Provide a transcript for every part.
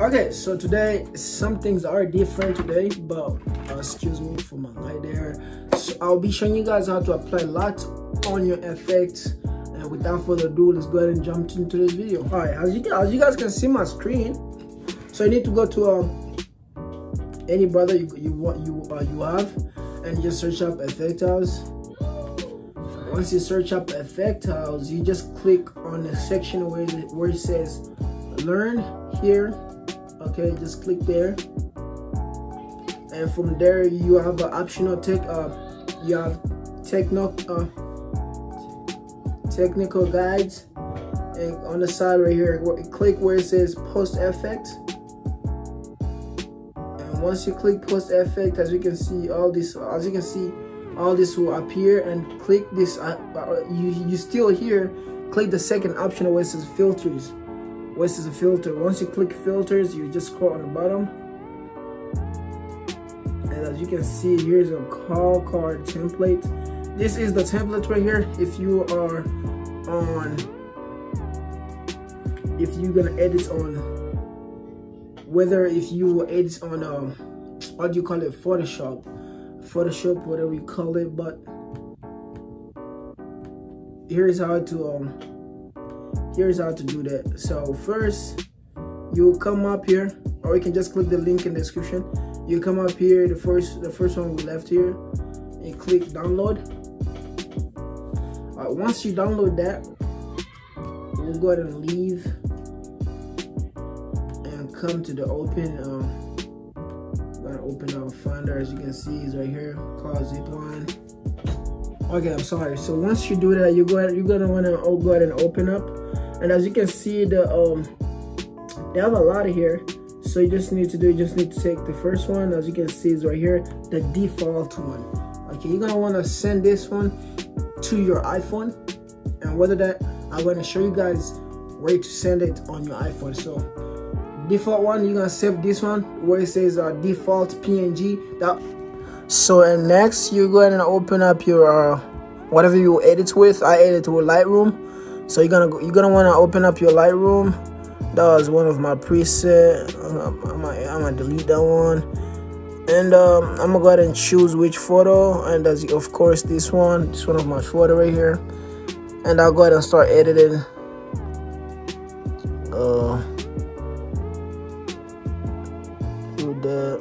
Okay, so today some things are different today, but uh, excuse me for my light there. So I'll be showing you guys how to apply light on your effects. And without further ado, let's go ahead and jump into this video. All right, as you as you guys can see my screen, so you need to go to um, any brother you you want you uh, you have, and just search up Effect House. Once you search up Effect House, you just click on the section where where it says Learn here okay just click there. And from there you have an optional tech uh you have techno uh technical guides. And on the side right here click where it says post effect. And once you click post effect as you can see all this as you can see all this will appear. And click this uh, uh you you still here click the second option where it says filters West is a filter. Once you click filters, you just scroll on the bottom. And as you can see, here's a call card template. This is the template right here. If you are on, if you're gonna edit on, whether if you edit on, um, what do you call it, Photoshop, Photoshop, whatever you call it, but here's how to um here's how to do that. So first you come up here or you can just click the link in the description. You come up here the first the first one we left here and click download. Once you download that we'll go ahead and leave and come to the open um, gonna open our finder. As you can see is right here called zipline okay i'm sorry. So once you do that you go ahead you're gonna want to oh, go ahead and open up and as you can see the um they have a lot of here. So you just need to do you just need to take the first one. As you can see is right here the default one. Okay you're gonna want to send this one to your iphone. And whether that? I'm going to show you guys where to send it on your iphone. So default one you're gonna save this one where it says uh, default png that so and next you go ahead and open up your uh, whatever you edit with. I edit with lightroom so you're gonna you're gonna want to open up your lightroom? That was one of my preset. I'm gonna, I'm gonna delete that one. And um, i'm gonna go ahead and choose which photo and as of course this one this one of my photo right here. And i'll go ahead and start editing. Uh that.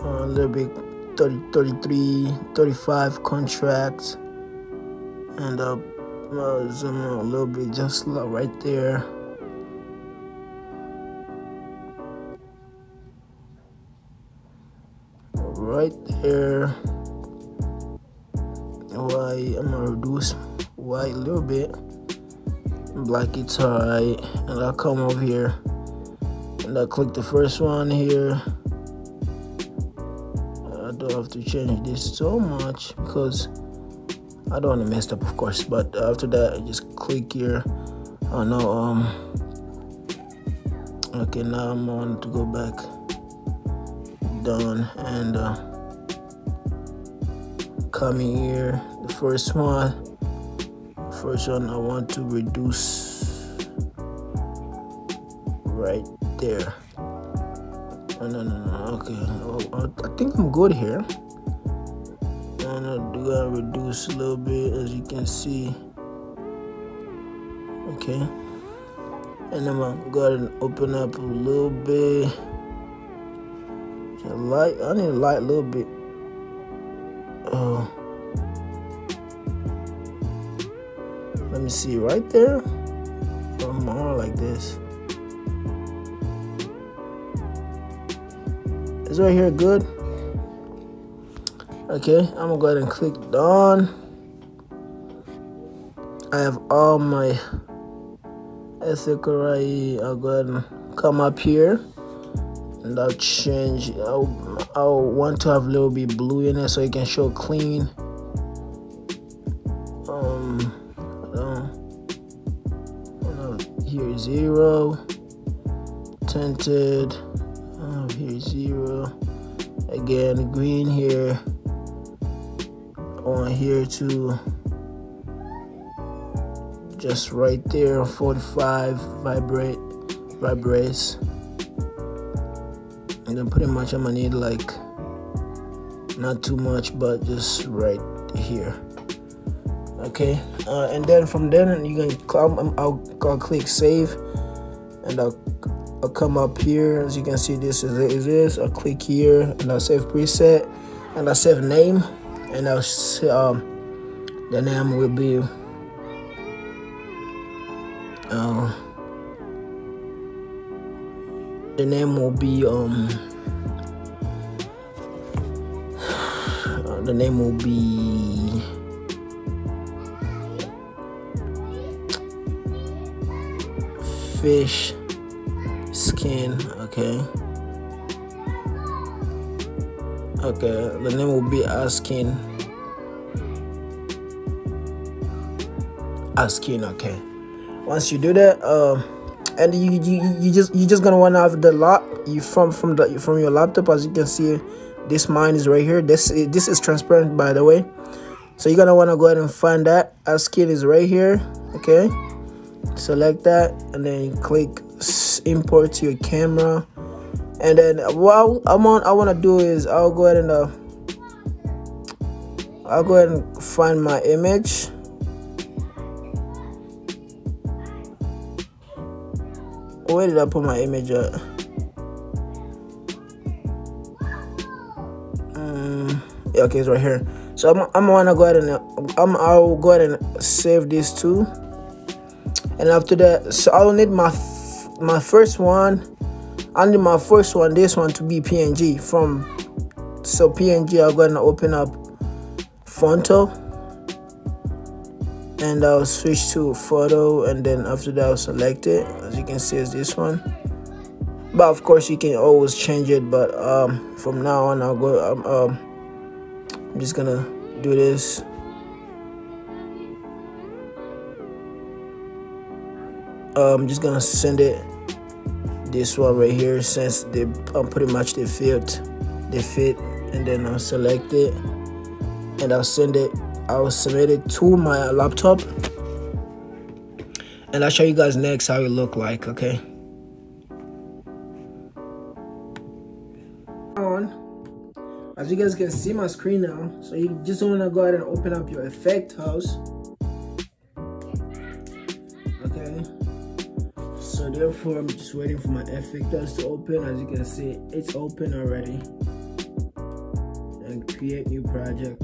A little bit 30 33 35 contracts and uh, uh, zoom a little bit just right there. Right there. White I'm gonna reduce white a little bit. Black it's alright and I'll come over here. And I'll click the first one here. I don't have to change this so much because I don't want to mess up of course but after that I just click here. Oh no um okay now I'm on to go back. Done and uh, coming here. The first one first one I want to reduce right there. Oh, no no no okay. Oh, I think I'm good here gonna do I reduce a little bit as you can see. Okay. And I'm gonna go ahead and open up a little bit. Light I need a light a little bit. Oh. Let me see right there? Or more like this? Is right here good okay i'm gonna go ahead and click done. I have all my Ethicari. i'll go ahead and come up here. And i'll change i'll, I'll want to have a little bit blue in it so it can show clean. Um here zero. Tinted. Oh, here zero. Again green here on here to just right there 45 vibrate vibrates and then pretty much I'm gonna need like not too much but just right here. Okay uh, and then from then you can come I'll, I'll click save and I'll, I'll come up here. As you can see this is, is this I'll click here and I'll save preset and I'll save name and um, the name will be the name will be um the name will be fish skin okay okay the name will be asking. Asking okay. Once you do that um and you, you you just you just gonna want to have the lock you from from the from your laptop as you can see this mine is right here. This this is transparent by the way. So you're gonna want to go ahead and find that. Askin is right here okay. Select that and then click import to your camera and then what I want I want to do is I'll go ahead and uh, I'll go ahead and find my image where did I put my image at? Um, yeah, okay, it's right here. So I'm, I'm gonna go ahead and I'm, I'll go ahead and save this too. And after that, so I'll need my my first one. Need my first one, this one to be PNG from. So PNG, i'm gonna open up Phonto and I'll switch to photo and then after that I'll select it. As you can see it's this one. But of course you can always change it but um, from now on I'll go um, um, I'm just gonna do this. Uh, I'm just gonna send it this one right here since they um, pretty much they fit they fit and then I'll select it and I'll send it I will submit it to my laptop and I'll show you guys next how it look like okay? On. As you guys can see my screen now so you just want to go ahead and open up your effect house therefore I'm just waiting for my effect house to open. As you can see it's open already. And create new project